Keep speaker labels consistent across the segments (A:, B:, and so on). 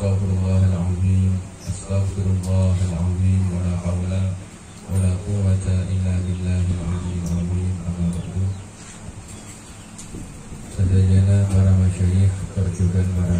A: Astaghfirullahaladzim, Astaghfirullahaladzim, ولا astaghfirullah al-azim wa la haula wa la quwwata illa billahil aliyyil azim. Amma ba'du. Sadajana para masyayikh, perjukan para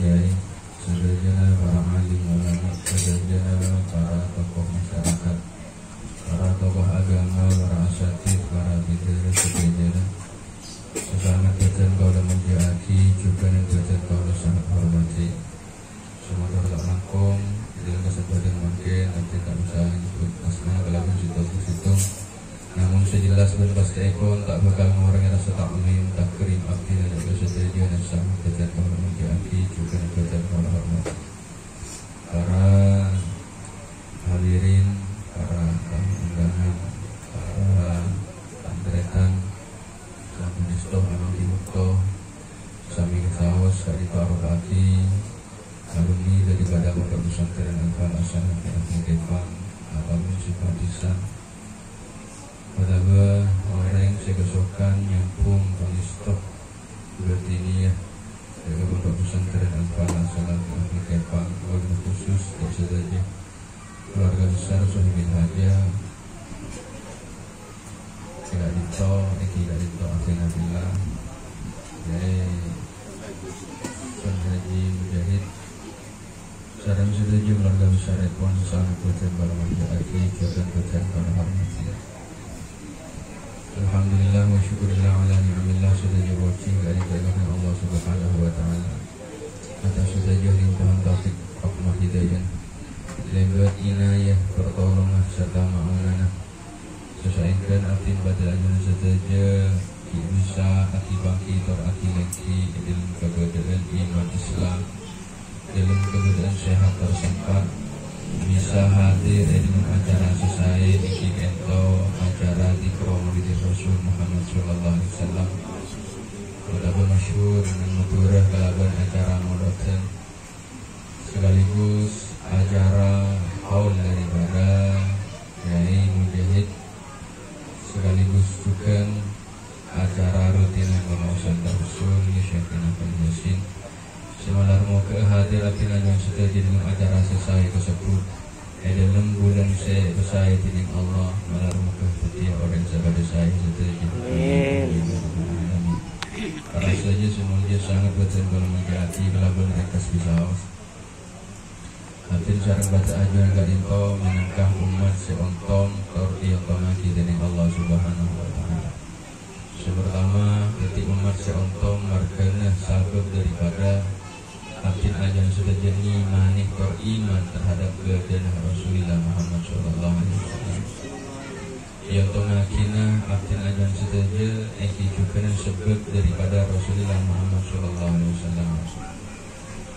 A: kiai, sadajana para alim ulama, sadajana para tokoh masyarakat, para tokoh agama, para asatid, para bidara, sadajana Sesama kita kalau menjadi juga dan kita kalau sangat hormati. Semua tak langkong Dalam kesempatan mungkin Nanti tak usah nyebut asma Kalau pun situ Namun sejelas dan pasti ekon Tak bakal orang yang rasa taklim Takrim abdi dan juga setuju Dan sama badan kau dah menjadi juga yang badan kau dah hormati Asana Kiai Kefang Alumni Simpatisan Betapa orang Nyampung ya Pesantren Al-Fal Asana Kiai Kefang Keluarga khusus Keluarga besar tidak eh tidak Setuju keluarga besar Ekwan Sesama Kutan Balamanja Aki Kutan Kutan Pada Hormati. Alhamdulillah wa syukurillah ala ni'amillah Sudah jawabci Gari kailangan Allah subhanahu wa ta'ala. Atas sudah limpahan taufik Rahmah hidayah. Inayah Pertolongan serta ma'unanah Sesuaikan arti pada ajaran saja bisa aki tor aki lagi dalam keberadaan iman Islam dalam keberadaan sehat tersempat bisa hadir dengan acara sesuai iki ento acara di Rasul Muhammad Sallallahu Alaihi Wasallam. Betapa masyhur dengan muturah kelaban acara modoten mau ke hadiratin yang sudah dengan acara selesai tersebut. Eh dalam bulan saya besar dengan Allah ke setiap orang sahabat saya sudah karena saja semuanya sangat kalau menjadi kelaban mereka bisa Hatin sarang baca ajaran gak info menangkah umat seontong Torti yang pamaki dari Allah subhanahu wa ta'ala. Sepertama ketik umat seontong margana sabab daripada Hatin ajaran sudah jeni manik beriman terhadap keadaan Rasulullah Muhammad sallallahu alaihi wasallam. Yang tonakina Hatin ajaran sudah je Eki juga sebab daripada Rasulullah Muhammad sallallahu alaihi wasallam.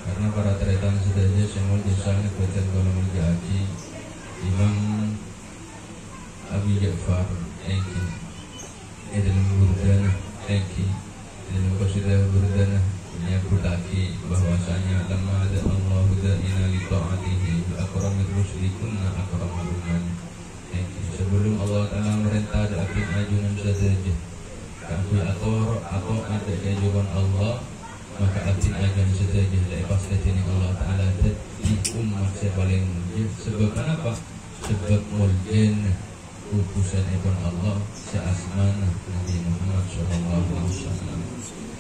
A: Karena para teretan saja semua sangat betul kalau menjadi Imam Abi Ja'far Eki dalam burdana Eki dalam qasidah burdana menyebutaki bahwasanya lama ada Allah da'ina li ta'atihi akramir rusli kunna akramul umman Eki sebelum Allah Ta'ala merintah ada akhir ajunan saja Kami atau atau ada kejuan Allah maka akan saja lepas ini Allah Ta'ala di umat mulia sebab apa? sebab muljen utusan ibn Allah seasmana Nabi Muhammad Sallallahu Alaihi Wasallam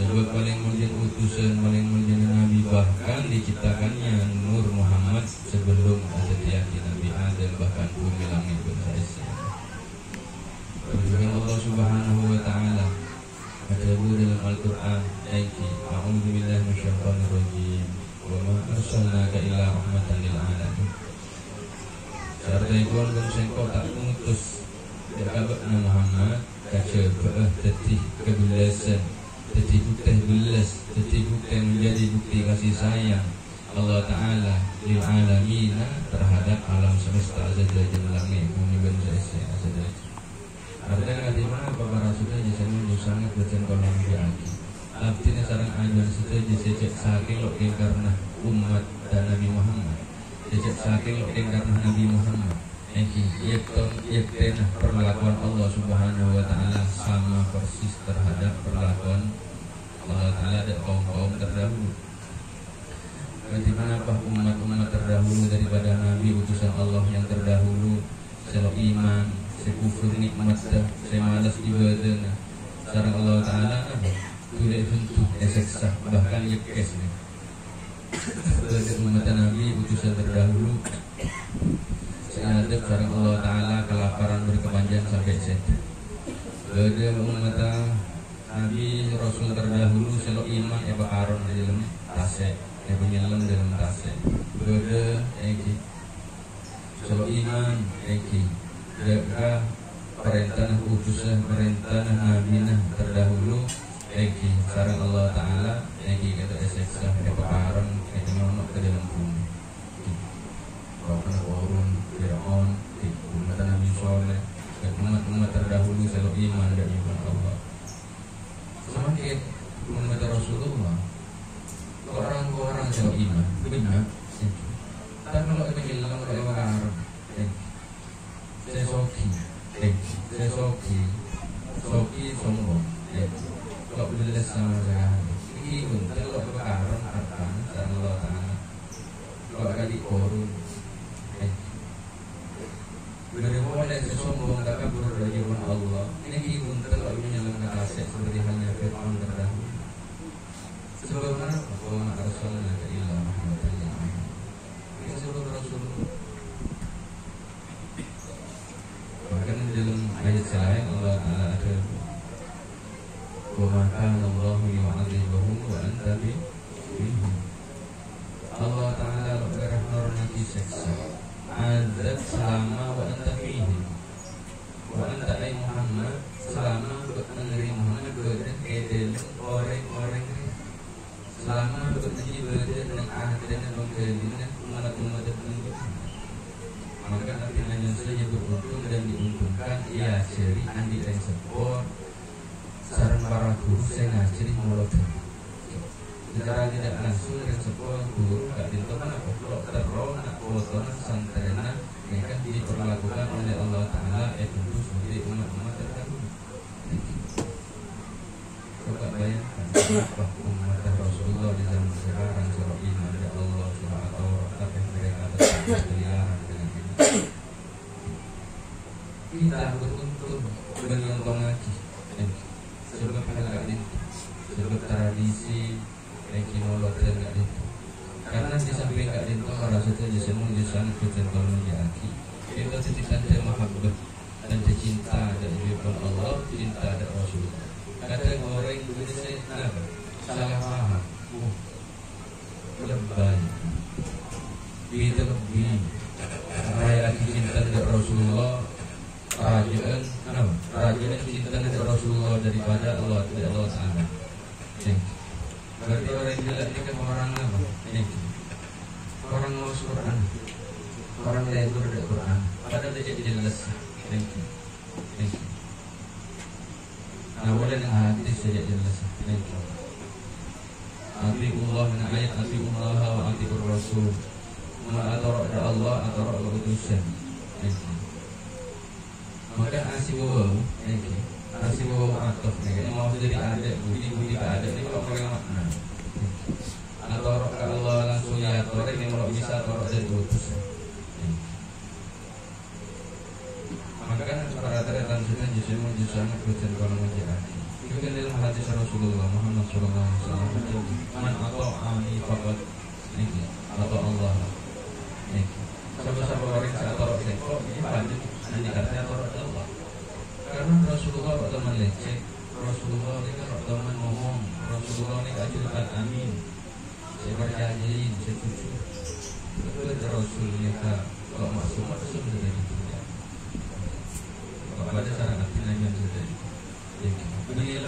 A: sebab paling mulia utusan paling mulia Nabi bahkan diciptakannya Nur Muhammad sebelum ada tiaki Nabi Adam bahkan bumi langit pun Perjuangan Allah Subhanahu Wa Ta'ala. Katabu dalam Al-Quran. Aiki A'udhu billahi minasyaitanir rajim Wa ma arsalnaka illa rahmatan lil alamin. Serta ikon dan sengkau tak mengutus Berkabatna Muhammad Kaca ba'ah tetih kebelasan Belas Tetih bukti menjadi bukti kasih sayang Allah Ta'ala Lil alamina terhadap alam semesta Saja langit Bumi dan saya Saja Artinya di mana Bapak Rasulullah jasanya sangat betul kalau menjadi. Artinya sarang ajar sudah jajak saking lo karena umat dan Nabi Muhammad. Jajak saking lo karena Nabi Muhammad. Yekton yektena perlakuan Allah Subhanahu Wa Taala sama persis terhadap perlakuan Allah Taala dan kaum kaum terdahulu. Bagaimana apa umat-umat terdahulu daripada Nabi utusan Allah yang terdahulu Selalu iman, saya kufur nikmat dah, saya malas ibadah nah. Sekarang Allah Ta'ala Tulis bentuk eseksa bahkan yekes nih Bagi umat Nabi utusan terdahulu Saya ada sekarang Allah Ta'ala kelaparan berkepanjang sampai set Bagi umat Nabi Rasul terdahulu selalu iman ya bakaron di dalam tasek ya penyelam dalam tasek Bagi Eki. Selalu iman Eki. Jaga perintah utusan perintah Nabi terdahulu Eki. Sarang Allah Ta'ala Eki kata eseksa ya bakaron ya nyonok ke dalam bumi Kau kena korun Fir'aun Umat Nabi Soleh dan umat-umat terdahulu selalu iman dan iman Allah semakin umat Rasulullah orang-orang selalu iman benar dan kalau itu hilang kalau orang saya soki saya soki soki sombong kalau belas sama sekali ini pun kalau kebakaran harta dan Allah Ta'ala kalau And that's Lama potongan santrena yang kan diperlakukan oleh Allah Ta'ala ya tentu sebagai umat-umat terdahulu coba bayangkan kita kalau lagi kita titipkan dia mahabbah dan cinta dan ibadah Allah cinta dan Rasulullah kadang orang Indonesia kenapa salah paham oh, lebay. Kita lebih. Raya cinta dari Rasulullah kerajaan kenapa? Kerajaan cinta dari Rasulullah daripada Allah dari Allah Taala berarti orang gila ini kan orang apa orang ngurus Quran orang lentur dari Quran padahal dia jadi jelas Nah, boleh hati saja jelas. Atiullah min ayat atiullah wa rasul. Ma atara Allah atara utusan. Maka wow atof nih. Ini mau jadi ada, budi ada. Ini kalau pakai makna. Atara ke Allah langsung ya atara ini kalau bisa atara dari utusan. Maka para justru sangat berjalan kalau kan dalam hadis Rasulullah Muhammad Sallallahu Alaihi Wasallam. Man atau ami fakat ini atau Allah. Ini. Siapa-siapa orang yang atau kok ini lanjut nanti katanya atau Allah. Karena Rasulullah waktu meleceh, Rasulullah ini kan waktu ngomong, Rasulullah ini kan amin. Saya percayain, saya jujur. Betul Rasulnya kalau masuk masuk dari itu kepada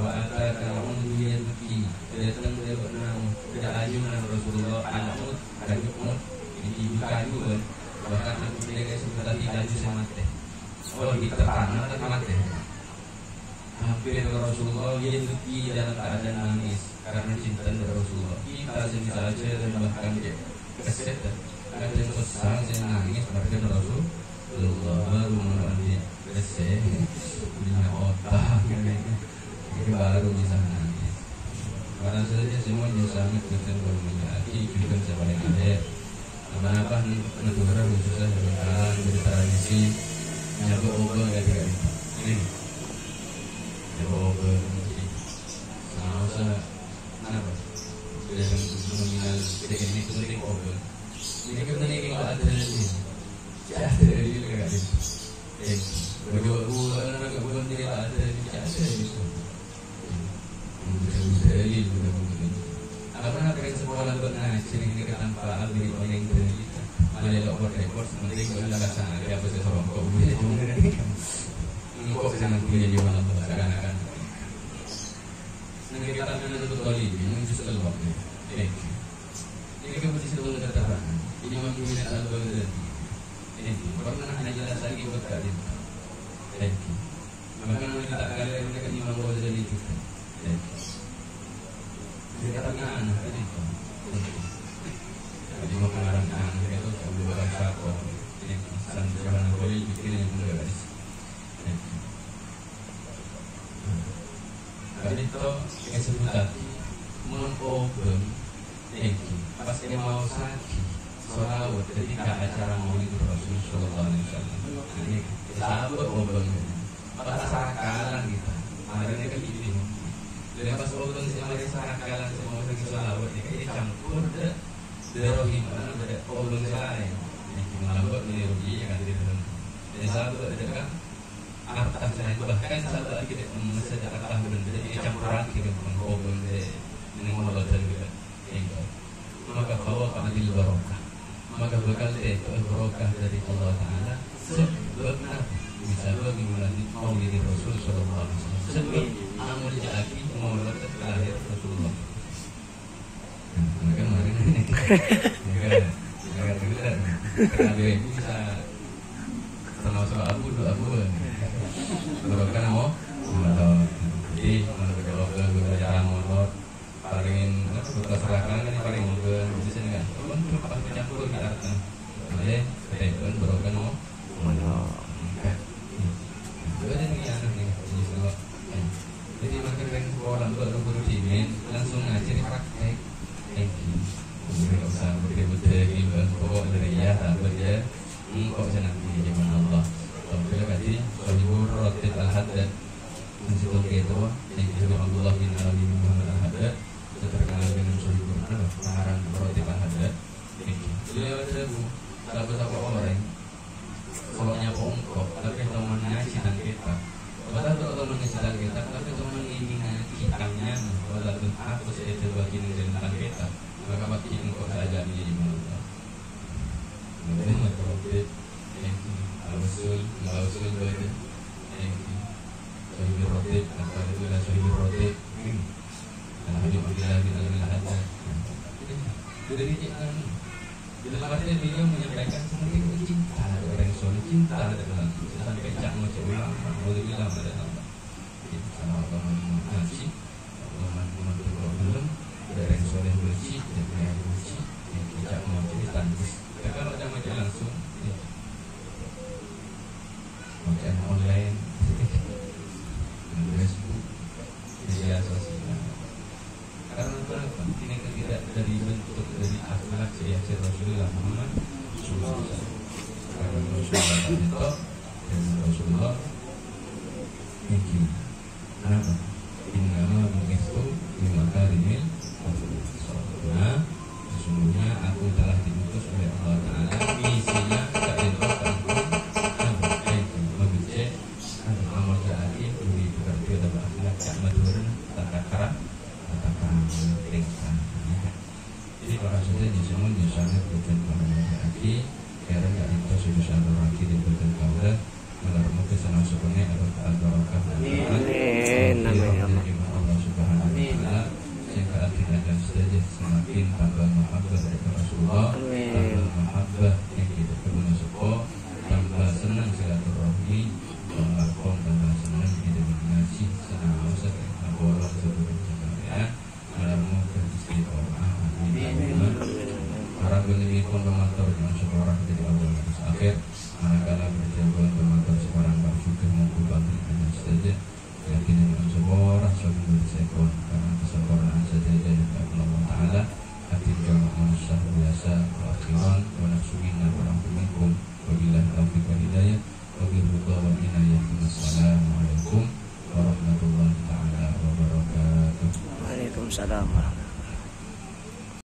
A: wa ata kaum dunia beki datang dia bernama tidak ayunan Rasulullah anakut kayu mut ini kayu kan? Bahkan aku tidak sama teh. Oh tanah tapi mati hampir Rasulullah dia beki dalam keadaan nangis karena cinta dari Rasulullah. Kita semisal aja dan bahkan dia. Kesetan ada yang kesal saya nangis pada Rasul Allah baru mengalami kese punya otak ini baru bisa nangis karena saja semuanya sangat kecil baru menjadi juga sebagai ada apa-apa negara khususnya sebentar dari tradisi. Nyabu obat nggak tiga ini. Nyabu obat nah usah kenapa dengan nominal ini penting obat ini kan tadi kalau ada ini, ada ini ada. Eh, berdua dua anak bukan tidak ada ini ada. Mudah-mudah ini mudah-mudah. Apa ngaji ini ke tanpa yang punya juga malam kita kali justru. Eh, kan posisi pernah kalian itu Kayak sebut tadi Menobeng Thank you Pas dia mau sakit Salawat ketika acara maulid Rasul Sallallahu Alaihi Wasallam. Ini sahabat obeng. Pas sarakalan kita. Ini kan ini. Dan pas obeng sarakalan si mau pergi salawat ini campur deh. Derohim mana ada obeng. Ini ini rugi yang ada di dalam. Jadi sahabat ada kan atas dan bahkan sahabat kita mengesadar atas benda jadi kita bukan obeng deh. Ini mau belajar juga. Maka bawa keadil barokah maka bakal itu barokah dari Allah Taala sebab Nabi bisa bagi melalui maulid Rasul Sallallahu Alaihi Wasallam sebab amal jadi maulid lahir Rasulullah maka benar kalau ini bisa termasuk abu dua abu barokah mau jadi menurut kalau gue jarang motor paling suka serahkan kan paling mungkin di sini kan kan pas mencampur di atas boleh telepon berokan mau mana jadi ini anak nih ini semua jadi makin kan sekolah baru guru dimin langsung ngajar di praktek thank you kemudian usah betul-betul ibu pokok dari ya tak berja kok senang di zaman Allah Alhamdulillah kasih Sohibur Rotib Al-Haddad Mensitu Ketua Yang Muhammad orang udah dijadikan jadi makanya beliau menyampaikan mungkin cinta ada orang cinta ada dalam jangan mau mau bilang pada tambah karena Allah belum ada orang soleh benci dan yang tidak mau kalau Facebook karena tidak dari Sería este Rasulullah Muhammad Jadi para saudara di semua di sana bukan para laki karena nggak itu sudah satu lagi di bukan kaula melarang ke sana sebenarnya atau taat barakah
B: Amin. Amin.
A: Allah Subhanahu Wa Taala sehingga kita akan saja semakin tambah mahabbah dari Rasulullah tambah mahabbah Para penyelidikan pemantau dengan seorang dari awal akhir. Manakala berjagoan pemantau seorang bersyukur maupun bantu hanya saja Yakin dengan seorang suatu bersekon Karena kesempurnaan saja dari Allah Ta'ala Hati kami manusia biasa Akhiran wa nafsuina wa rahmatullahi Wabillahi taufiq wa hidayah. Wabillahi wa inayah. Wassalamualaikum warahmatullahi ta'ala wabarakatuh.
B: Waalaikumsalam warahmatullahi